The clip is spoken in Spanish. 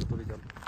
odpowiedzialność.